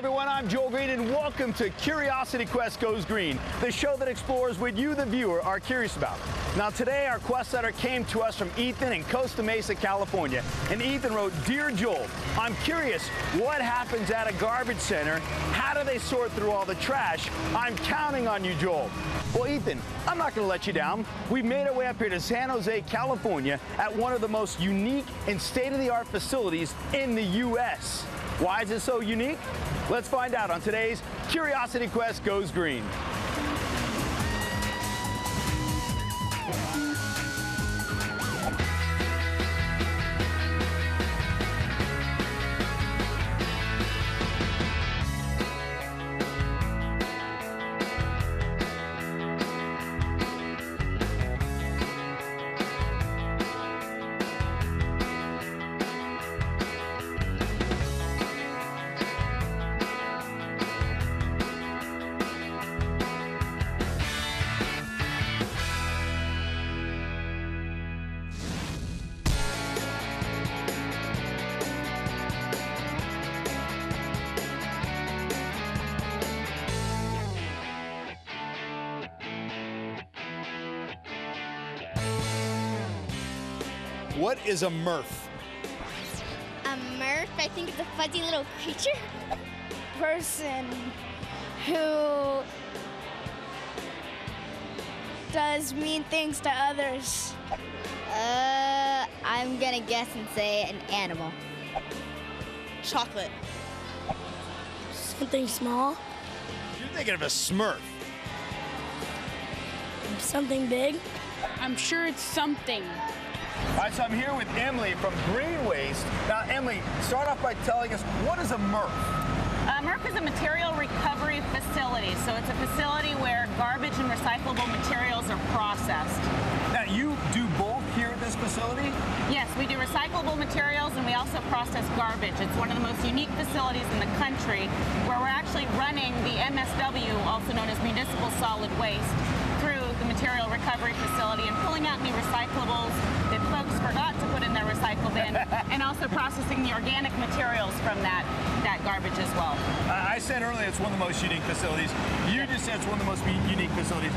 everyone, I'm Joel Greene and welcome to Curiosity Quest Goes Green, the show that explores what you, the viewer, are curious about. Now today our quest setter came to us from Ethan in Costa Mesa, California. And Ethan wrote, Dear Joel, I'm curious what happens at a garbage center? How do they sort through all the trash? I'm counting on you, Joel. Well, Ethan, I'm not going to let you down. We've made our way up here to San Jose, California at one of the most unique and state-of-the-art facilities in the U.S. Why is it so unique? Let's find out on today's Curiosity Quest Goes Green. What is a MRF? A Murph, I think it's a fuzzy little creature. person who does mean things to others. Uh, I'm gonna guess and say an animal. Chocolate. Something small, You're thinking of a Smurf. something big. I'm sure it's something. All right, so I'm here with Emily from GreenWaste. Now, Emily, start off by telling us what is a MRF? Uh, MRF is a material recovery facility. So it's a facility where garbage and recyclable materials are processed. Now, you do both here at this facility? Yes, we do recyclable materials and we also process garbage. It's one of the most unique facilities in the country where we're actually running the MSW, also known as municipal solid waste, through the material recovery facility and pulling out any recyclables forgot to put in their recycle bin and also processing the organic materials from that, that garbage as well. I I said earlier it's one of the most unique facilities. You just said it's one of the most unique facilities.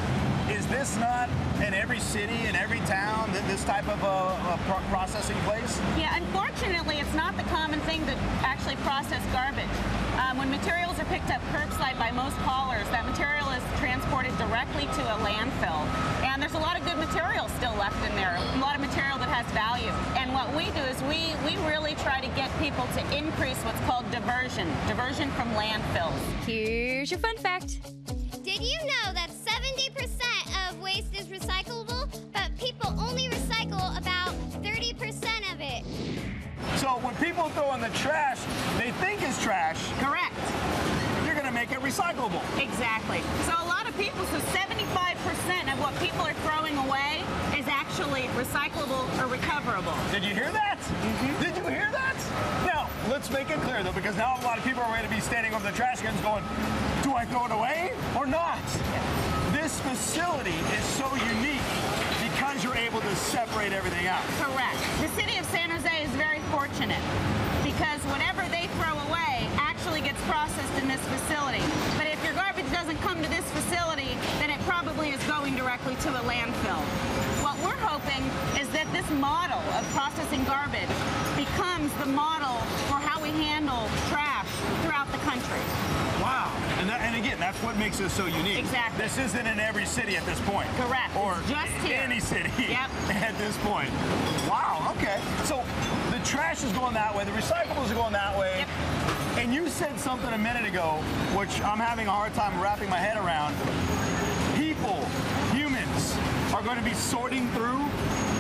Is this not in every city, in every town, that this type of a, uh, pro- processing place? Yeah, unfortunately, it's not the common thing to actually process garbage. Um, when materials are picked up curbside by most haulers, that material is transported directly to a landfill. And there's a lot of good material still left in there, a lot of material that has value. And what we do is we, we really try to get people to increase what's called diversion, diversion from landfills. Here's your fun fact. Did you know that 70% of waste is recyclable, but people only recycle about 30% of it? So when people throw in the trash, they think it's trash. Correct. You're going to make it recyclable. Exactly. So a lot of people, so 75% of what people are throwing away is actually recyclable or recoverable. Did you hear that? Mm-hmm. Did you hear that? Now, let's make it clear though, because now a lot of people are going to be standing over the trash cans going, do I throw it away or not? This facility is so unique because you're able to separate everything out. Correct. The city of San Jose is very fortunate because whatever they throw away gets processed in this facility. But if your garbage doesn't come to this facility, then it probably is going directly to a landfill. What we're hoping is that this model of processing garbage becomes the model for how we handle trash throughout the country. Wow. And, that, and again, that's what makes us so unique. Exactly. This isn't in every city at this point. Correct. Or It's just here. any city Yep. at this point. Wow, okay. So the trash is going that way, the recyclables are going that way. Yep. And you said something a minute ago, which I'm having a hard time wrapping my head around. People, humans, are going to be sorting through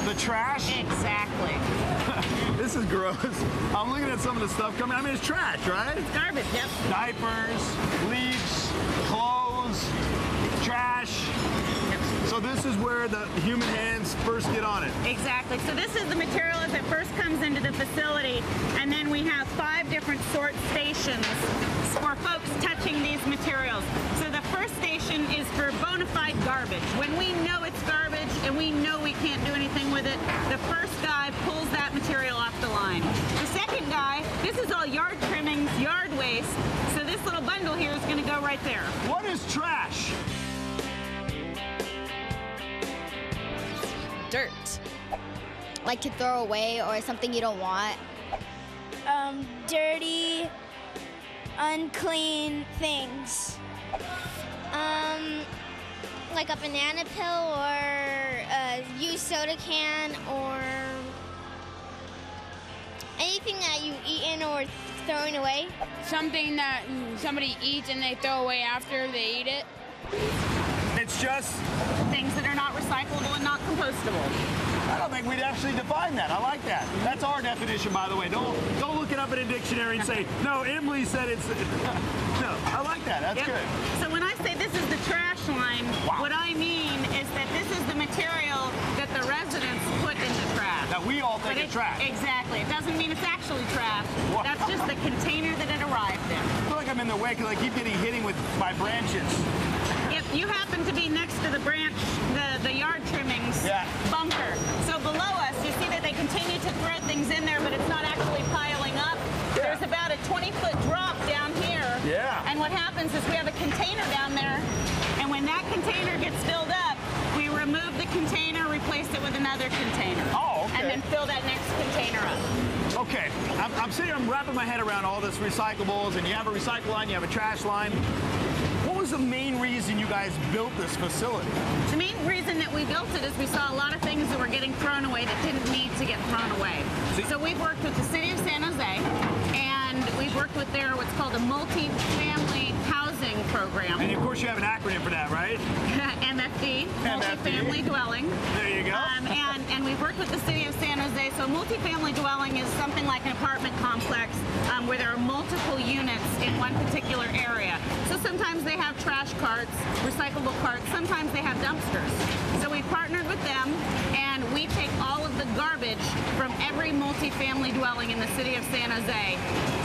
the trash. Exactly. This is gross. I'm looking at some of the stuff coming. I mean, it's trash, right? It's garbage, yep. diapers, leaves, clothes, trash. So this is where the human hands first get on it. Exactly. So this is the material as it first comes into the facility, and then we have five different sort stations for folks touching these materials. So the first station is for bona fide garbage. When we know it's garbage and we know we can't do anything with it, the first guy pulls that material off the line. The second guy, this is all yard trimmings, yard waste. So this little bundle here is going to go right there. What is trash? Dirt. Like to throw away or something you don't want. Um, dirty, unclean things. Um, like a banana peel or a used soda can or anything that you've eaten or throwing away. Something that somebody eats and they throw away after they eat it. It's just, recyclable and not compostable. I don't think we'd actually define that. I like that. That's our definition, by the way. Don't don't look it up in a dictionary and say, no, Emily said it's. No, I like that. That's Yep. good. So when I say this is the trash line, Wow. what I mean is that this is the material that the residents put in the trash. That we all think it- trash. Exactly. It doesn't mean it's actually trash. Wow. That's just the container that it arrived in. I feel like I'm in the way because I keep getting hitting with my branches. You happen to be next to the branch, the, the yard trimmings Yeah. bunker. So below us, you see that they continue to throw things in there, but it's not actually piling up. Yeah. There's about a 20 foot drop down here. Yeah. And what happens is we have a container down there, and when that container gets filled up, we remove the container, replace it with another container. Oh, okay. And then fill that next container up. Okay, I'm, I'm sitting, I'm wrapping my head around all this recyclables, and you have a recycle line, you have a trash line. The main reason you guys built this facility? The main reason that we built it is we saw a lot of things that were getting thrown away that didn't need to get thrown away. See- So we've worked with the city of San Jose, and we've worked with their what's called a multi-family housing program, And of course, you have an acronym for that, right? MFD, MFD. multi-family dwelling. There you go. Um, and, and we've worked with the city of San Jose. So multifamily dwelling is something like an apartment complex um, where there are multiple units in one particular area. So sometimes they have trash carts, recyclable carts. Sometimes they have dumpsters. So we partnered with them and we take all of the garbage from every multifamily dwelling in the city of San Jose.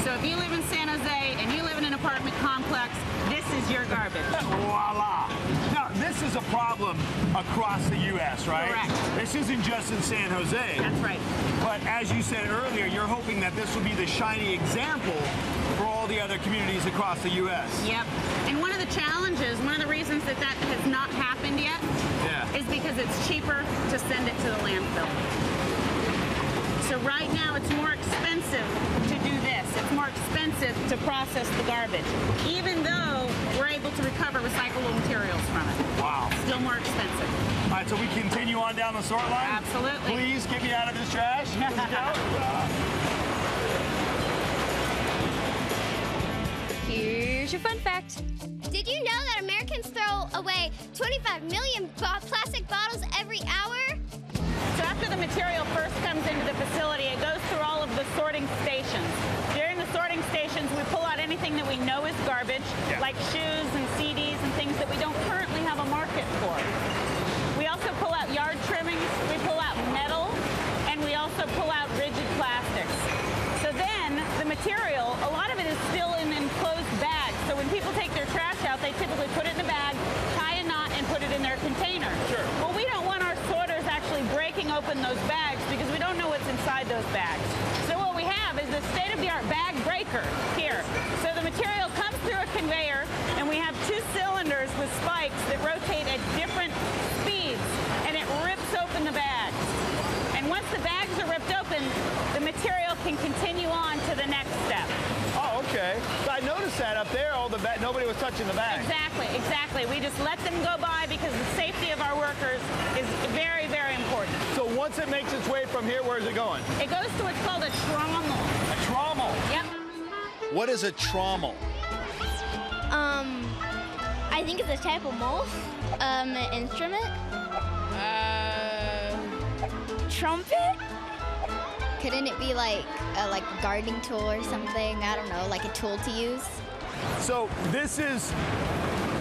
So if you live in San Jose and you live in an apartment complex, this is your garbage. Voila. Now, this is a problem across the U.S., right? Correct. This isn't just in San Jose. That's right. But as you said earlier, you're hoping that this will be the shiny example the other communities across the U.S. Yep. And one of the challenges, one of the reasons that that has not happened yet, Yeah. is because it's cheaper to send it to the landfill. So right now it's more expensive to do this. It's more expensive to process the garbage, even though we're able to recover recyclable materials from it. Wow. Still more expensive. All right, so we continue on down the sort line? Absolutely. Please get me out of this trash. Let's go. Here's your fun fact. Did you know that Americans throw away 25 million bo- plastic bottles every hour? So after the material first comes into the facility, it goes through all of the sorting stations. During the sorting stations, we pull out anything that we know is garbage, Yeah. like shoes and CDs and things that we don't currently have a market for. We also pull out yard trimmings, we pull out metal, and we also pull out rigid plastics. So then the material, typically put it in a bag, tie a knot, and put it in their container. Sure. Well, we don't want our sorters actually breaking open those bags because we don't know what's inside those bags. So what we have is the state-of-the-art bag breaker here. So the material comes through a conveyor, and we have two cylinders with spikes that rotate at different speeds, and it rips open the bags. And once the bags are ripped open, the material can continue on to the next step. Oh, okay. So I noticed that up there, all the ba- nobody was touching the bag. Exactly, exactly. We just let them go by because the safety of our workers is very, very important. So once it makes its way from here, where's it going? It goes to what's called a trommel. A trommel. Yep. What is a trommel? Um, I think it's a type of mold. Um, an instrument. Uh, Trumpet? Couldn't it be like a like gardening tool or something? I don't know, like a tool to use. So this is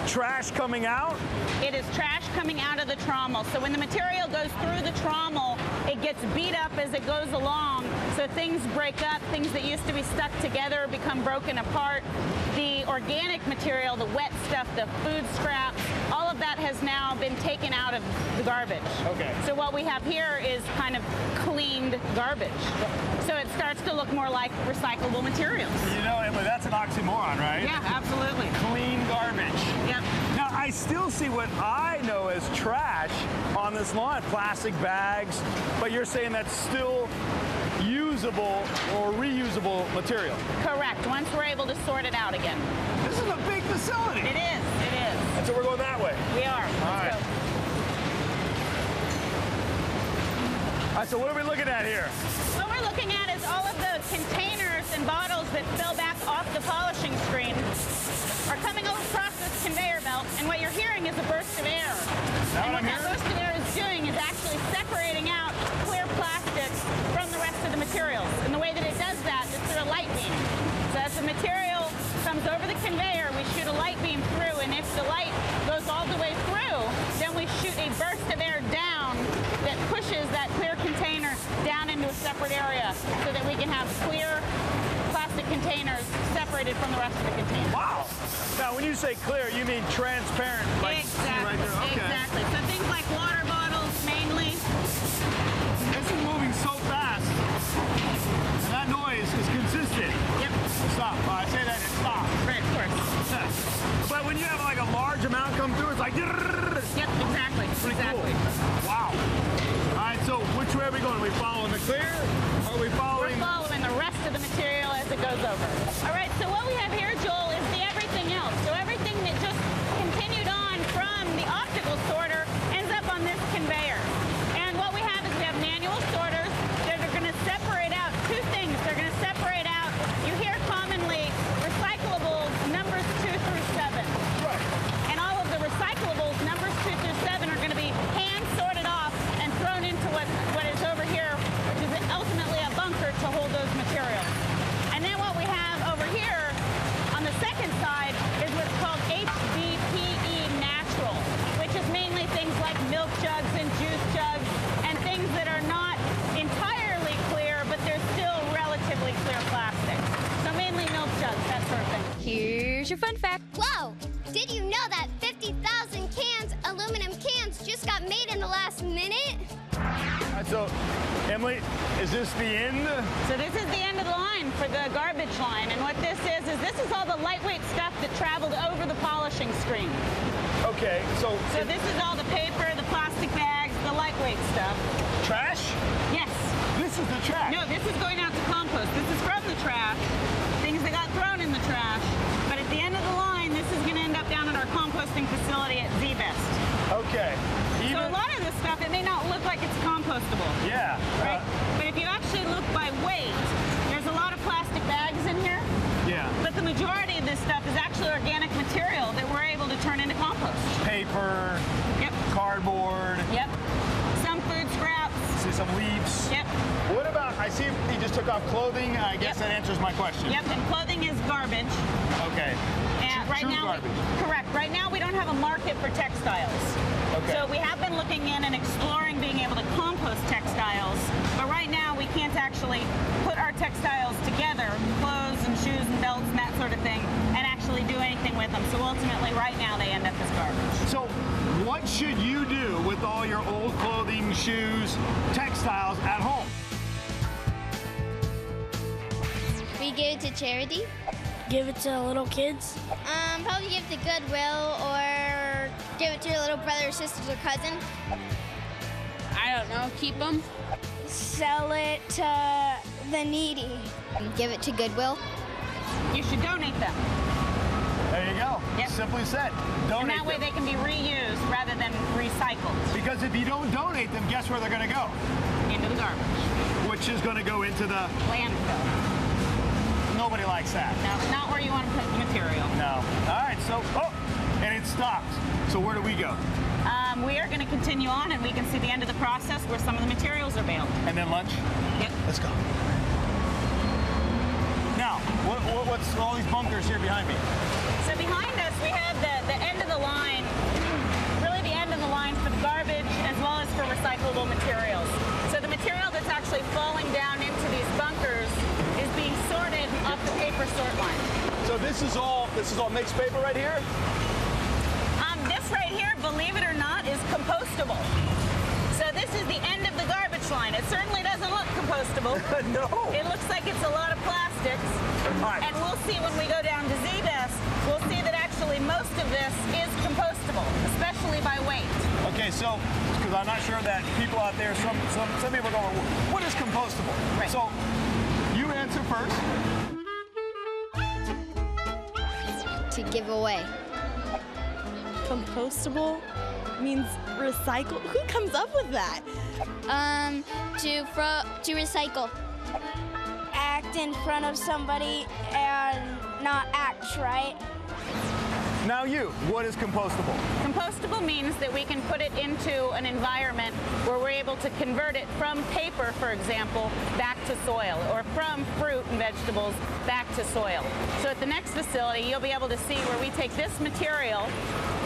trash coming out? It is trash coming out of the trommel. So when the material goes through the trommel, it gets beat up as it goes along. So things break up, things that used to be stuck together become broken apart. The organic material, the wet stuff, the food scraps, of that has now been taken out of the garbage. Okay. So what we have here is kind of cleaned garbage. So it starts to look more like recyclable materials. You know, Emily, that's an oxymoron, right? Yeah, absolutely. Clean garbage Yep. Now, I still see what I know as trash on this lawn, plastic bags, but you're saying that's still usable or reusable material. Correct. Once we're able to sort it out again. This is a big facility. It is. It is. And so we're going that way. We are. Let's All right. go. All right, so what are we looking at here? What we're looking at is all of the containers and bottles that fill back off the polishing screen are coming across this conveyor belt, and what you're hearing is a burst of air. that and what what I'm that hearing? burst of air is doing is actually separating out clear plastic from the rest of the materials. And the way that it does that is through a light beam. So as the material comes over the conveyor, a light beam through, and if the light goes all the way through, then we shoot a burst of air down that pushes that clear container down into a separate area so that we can have clear plastic containers separated from the rest of the container. Wow. Now, when you say clear, you mean transparent, like exactly. right there. Okay. Exactly. Large amount come through, it's like. Yep, exactly. Pretty exactly. cool. Wow. All right, so which way are we going? Are we following the clear? Or are we following? We're following? following the rest of the material as it goes over. All right, so what we have here, line. And what this is, is this is all the lightweight stuff that traveled over the polishing screen. Okay, so, So this is all the paper, the plastic bags, the lightweight stuff. trash? Yes. This is the trash. No, this is going out to compost. This is from the trash. Things that got thrown in the trash. But at the end of the line, this is going to end up down at our composting facility at Z-Best. Okay. So a lot of this stuff, it may not look like it's compostable. yeah. Right? uh, But if you actually look by weight, stuff is actually organic material that we're able to turn into compost. Paper, Yep. cardboard, Yep. Some food scraps. see some leaves. Yep. What about, I see he just took off clothing. I guess Yep. that answers my question. Yep. And clothing is garbage. Okay. And right true now, garbage. correct. Right now, we don't have a market for textiles. Okay. So we have been looking in and exploring being able to compost textiles, but right now we can't actually put our textiles together, clothes and shoes and belts and that sort of thing, and actually do anything with them. So ultimately, right now, they end up as garbage. So, what should you do with all your old clothing, shoes, textiles at home? We give it to charity. Give it to little kids. Um, probably give it to Goodwill or give it to your little brother, sisters, or cousin. I don't know. Keep them. Sell it to the needy. Give it to Goodwill. You should donate them, There you go. Yep. Simply said. donate and Donate that way them. they can be reused rather than recycled Because if you don't donate them, guess where they're going to go? into the garbage Which is going to go into the. landfill. Nobody likes that. No, not where you want to put the material. No. All right. So, oh, and it stopped. So where do we go? Um, we are going to continue on, and we can see the end of the process where some of the materials are baled. And then lunch. Yep. Let's go. Now, what, what, what's all these bunkers here behind me? So behind us, we have the, the end of the line, really the end of the line for the garbage as well as for recyclable materials. So the material that's actually falling down into these bunkers is being sorted off the paper sort line. So this is all this is all mixed paper right here. The garbage line. It certainly doesn't look compostable. no. It looks like it's a lot of plastics. All right. And we'll see when we go down to Z-Best, we'll see that actually most of this is compostable, especially by weight. Okay, so because I'm not sure that people out there, some some some people are going, what is compostable? Right. So you answer first. To give away. Compostable means recycle. Who comes up with that? Um, to fro- to recycle. Act in front of somebody and not act right. Now you, what is compostable? Compostable means that we can put it into an environment where we're able to convert it from paper, for example, back to soil, or from fruit and vegetables back to soil. So at the next facility, you'll be able to see where we take this material,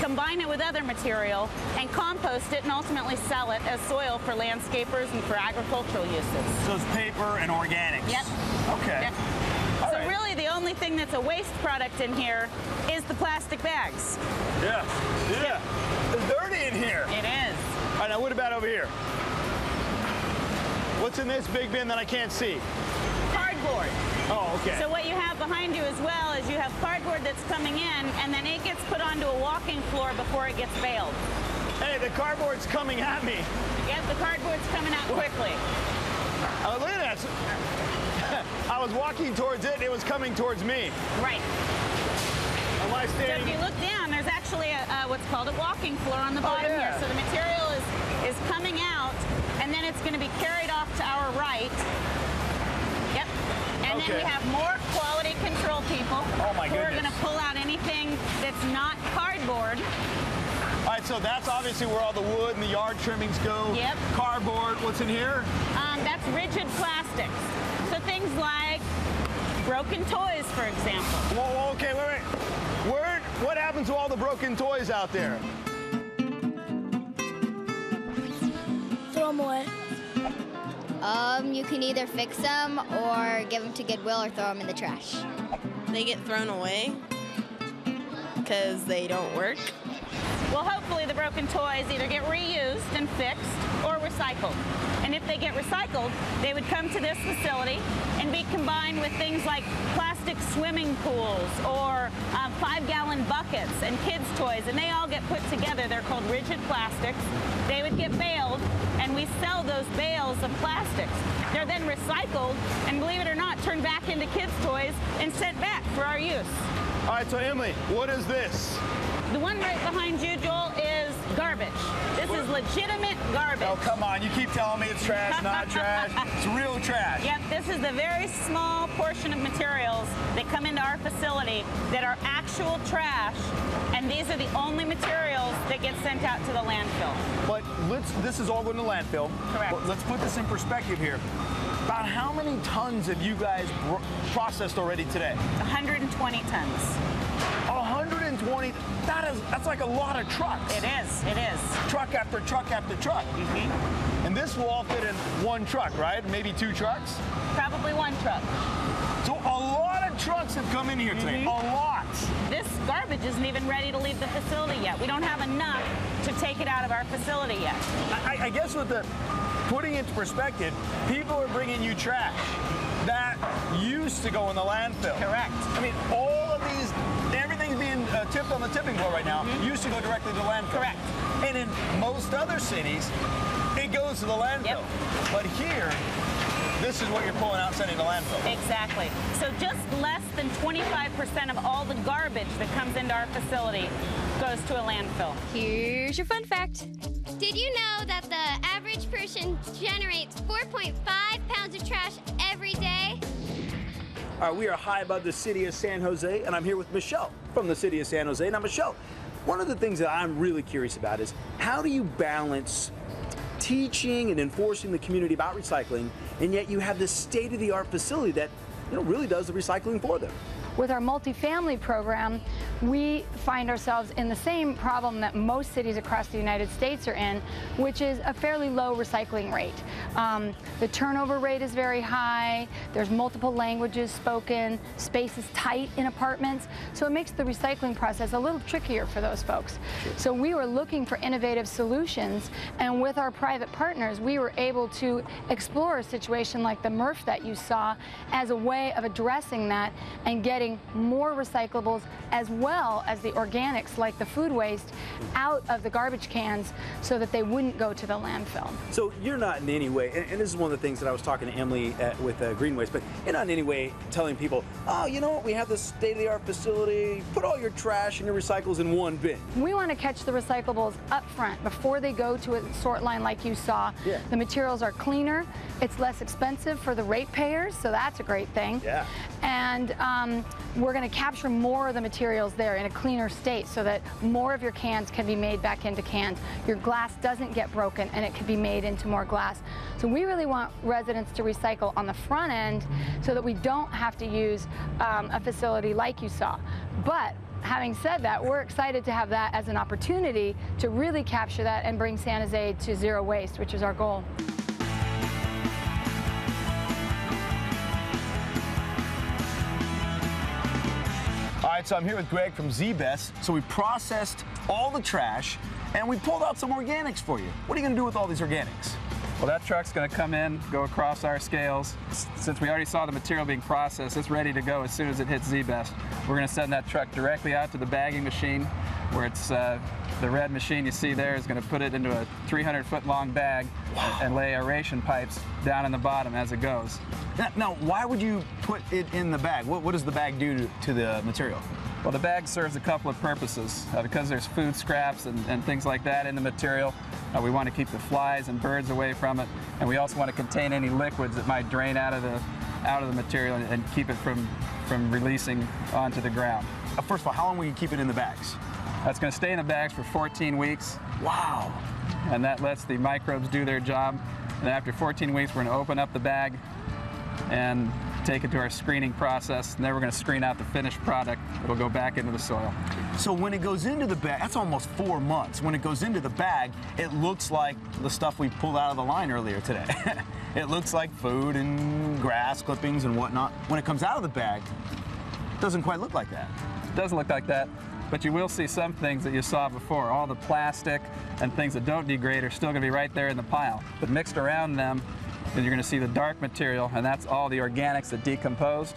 combine it with other material, and compost it and ultimately sell it as soil for landscapers and for agricultural uses. So it's paper and organics. Yep. Okay. Yep. So right. really the only thing that's a waste product in here is the plastic bags. Yeah. Yeah. It's dirty in here. It is. All right, now what about over here? What's in this big bin that I can't see? Cardboard. Oh, okay. So what you have behind you as well is you have cardboard that's coming in and then it gets put onto a walking floor before it gets baled. hey, the cardboard's coming at me. Yep, the cardboard's coming out quickly. Oh, look at that. I was walking towards it, and it was coming towards me. Right. Am I So if you look down, there's actually a, uh, what's called a walking floor on the bottom Oh, yeah. here. So the material is, is coming out and then it's going to be carried off to our right. Yep. And then we have more quality control people Oh, my who are going to pull out anything that's not cardboard. All right, so that's obviously where all the wood and the yard trimmings go. Yep. Cardboard. What's in here? Um, that's rigid plastics. So things like broken toys, for example. Whoa, whoa, okay, wait, wait. Where, what happens to all the broken toys out there? Throw them away. Um, you can either fix them or give them to Goodwill or throw them in the trash. They get thrown away because they don't work. Well, hopefully the broken toys either get reused and fixed or recycled. And if they get recycled, they would come to this facility and be combined with things like plastic swimming pools or um, five-gallon buckets and kids' toys, and they all get put together. They're called rigid plastics. They would get baled, and we sell those bales of plastics. They're then recycled, and believe it or not, turned back into kids' toys and sent back for our use. All right, so Emily, what is this? The one right behind you, Joel, is garbage. This is legitimate garbage. Oh, come on. You keep telling me it's trash, not trash. It's real trash. Yep, this is the very small portion of materials that come into our facility that are actual trash, and these are the only materials that get sent out to the landfill. But let's, this is all going to landfill. Correct. But let's put this in perspective here. About how many tons have you guys processed already today? 120 tons. 120. That is, that's like a lot of trucks. It is, it is. Truck after truck after truck. Mm-hmm. And this will all fit in one truck, right? Maybe two trucks. Probably one truck. So a lot of trucks have come in here today. Mm-hmm. A lot. This garbage isn't even ready to leave the facility yet. We don't have enough to take it out of our facility yet. I, I guess with the putting into perspective, people are bringing you trash that used to go in the landfill. Correct. I mean, all of these, tipped on the tipping floor right now. Mm-hmm. Used to go directly to the landfill. Correct. And in most other cities, it goes to the landfill. Yep. But here, this is what you're pulling out, sending to landfill. Exactly. So just less than 25% of all the garbage that comes into our facility goes to a landfill. Here's your fun fact. Did you know that the average person generates 4.5 pounds of trash every day? Right, we are high above the city of San Jose, and I'm here with Michelle from the city of San Jose. Now, Michelle, one of the things that I'm really curious about is how do you balance teaching and enforcing the community about recycling, and yet you have this state-of-the-art facility that you know really does the recycling for them? With our multifamily program, we find ourselves in the same problem that most cities across the United States are in, which is a fairly low recycling rate. Um, the turnover rate is very high, there's multiple languages spoken, space is tight in apartments, so it makes the recycling process a little trickier for those folks. So we were looking for innovative solutions, and with our private partners, we were able to explore a situation like the MRF that you saw as a way of addressing that and getting getting more recyclables as well as the organics like the food waste out of the garbage cans so that they wouldn't go to the landfill. So you're not in any way, and, and this is one of the things that I was talking to Emily at, with uh, GreenWaste, but you're not in any way telling people, oh, you know what, we have this state-of-the-art facility, put all your trash and your recycles in one bin. We want to catch the recyclables up front before they go to a sort line like you saw. Yeah. The materials are cleaner, it's less expensive for the ratepayers, so that's a great thing. Yeah. And um, we're going to capture more of the materials there in a cleaner state so that more of your cans can be made back into cans. Your glass doesn't get broken and it can be made into more glass. So we really want residents to recycle on the front end so that we don't have to use um, a facility like you saw. But having said that, we're excited to have that as an opportunity to really capture that and bring San Jose to zero waste, which is our goal. Right, so I'm here with Greg from Z-Best. So we processed all the trash and we pulled out some organics for you. What are you going to do with all these organics? Well, that truck's going to come in, go across our scales. Since we already saw the material being processed, it's ready to go as soon as it hits Z-Best. We're going to send that truck directly out to the bagging machine, where it's uh, the red machine you see there is going to put it into a 300 foot long bag and lay aeration pipes down in the bottom as it goes. Now, now, why would you put it in the bag? What, what does the bag do to, to the material? Well, the bag serves a couple of purposes. Uh, because there's food scraps and, and things like that in the material, uh, we want to keep the flies and birds away from it, and we also want to contain any liquids that might drain out of the out of the material and, and keep it from from releasing onto the ground. Uh, first of all, how long will you keep it in the bags? That's going to stay in the bags for 14 weeks, Wow. and that lets the microbes do their job. And after 14 weeks, we're going to open up the bag and take it to our screening process, and then we're going to screen out the finished product. It'll go back into the soil. So when it goes into the bag, that's almost four months. When it goes into the bag, it looks like the stuff we pulled out of the line earlier today. it looks like food and grass clippings and whatnot. When it comes out of the bag, it doesn't quite look like that. It doesn't look like that, but you will see some things that you saw before. All the plastic and things that don't degrade are still going to be right there in the pile. But mixed around them, you're going to see the dark material, and that's all the organics that decomposed.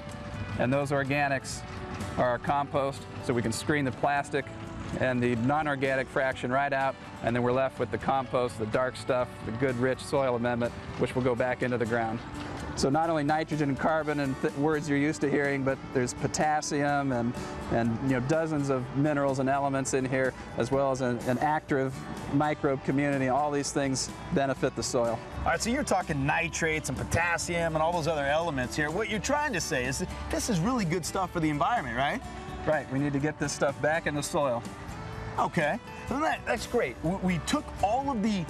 And those organics are our compost, so we can screen the plastic and the non-organic fraction right out, and then we're left with the compost, the dark stuff, the good rich soil amendment, which will go back into the ground. So not only nitrogen and carbon and words you're used to hearing, but there's potassium and, and you know dozens of minerals and elements in here, as well as an, an active microbe community. All these things benefit the soil. All right, so you're talking nitrates and potassium and all those other elements here. What you're trying to say is that this is really good stuff for the environment, right? Right, we need to get this stuff back in the soil. Okay, so that, that's great. We, we took all of the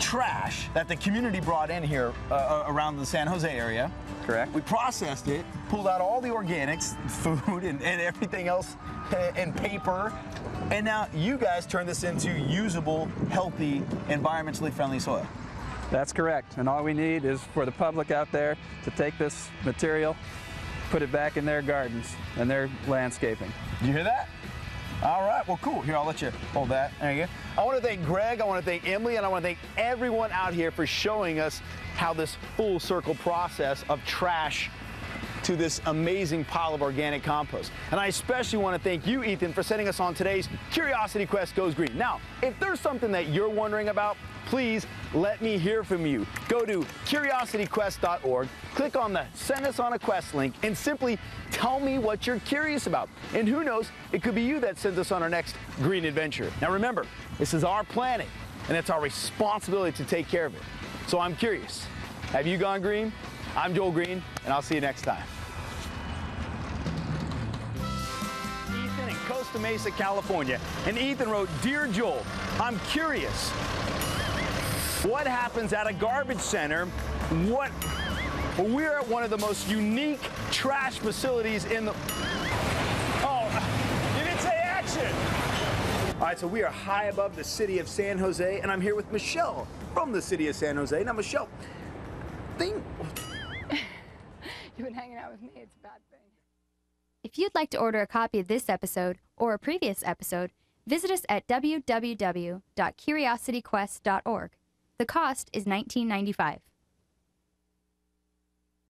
trash that the community brought in here uh, around the San Jose area. Correct. We processed it, pulled out all the organics, food, and, and everything else, uh, and paper. And now you guys turn this into usable, healthy, environmentally friendly soil. That's correct. And all we need is for the public out there to take this material, put it back in their gardens and their landscaping. You hear that? All right, well, cool. Here, I'll let you hold that. There you go. I want to thank Greg, I want to thank Emily, and I want to thank everyone out here for showing us how this full circle process of trash to this amazing pile of organic compost. And I especially want to thank you, Ethan, for sending us on today's Curiosity Quest Goes Green. Now, if there's something that you're wondering about, please let me hear from you. Go to curiosityquest.org, click on the Send Us on a Quest link, and simply tell me what you're curious about. And who knows, it could be you that sends us on our next green adventure. Now remember, this is our planet, and it's our responsibility to take care of it. So I'm curious, have you gone green? I'm Joel Greene, and I'll see you next time. Ethan in Costa Mesa, California. And Ethan wrote, Dear Joel, I'm curious. What happens at a garbage center? What we're at one of the most unique trash facilities in the Oh, you didn't say action! All right, so we are high above the city of San Jose, and I'm here with Michelle from the city of San Jose. Now, Michelle, been hanging out with me, it's a bad thing. If you'd like to order a copy of this episode or a previous episode, visit us at www.curiosityquest.org. The cost is $19.95.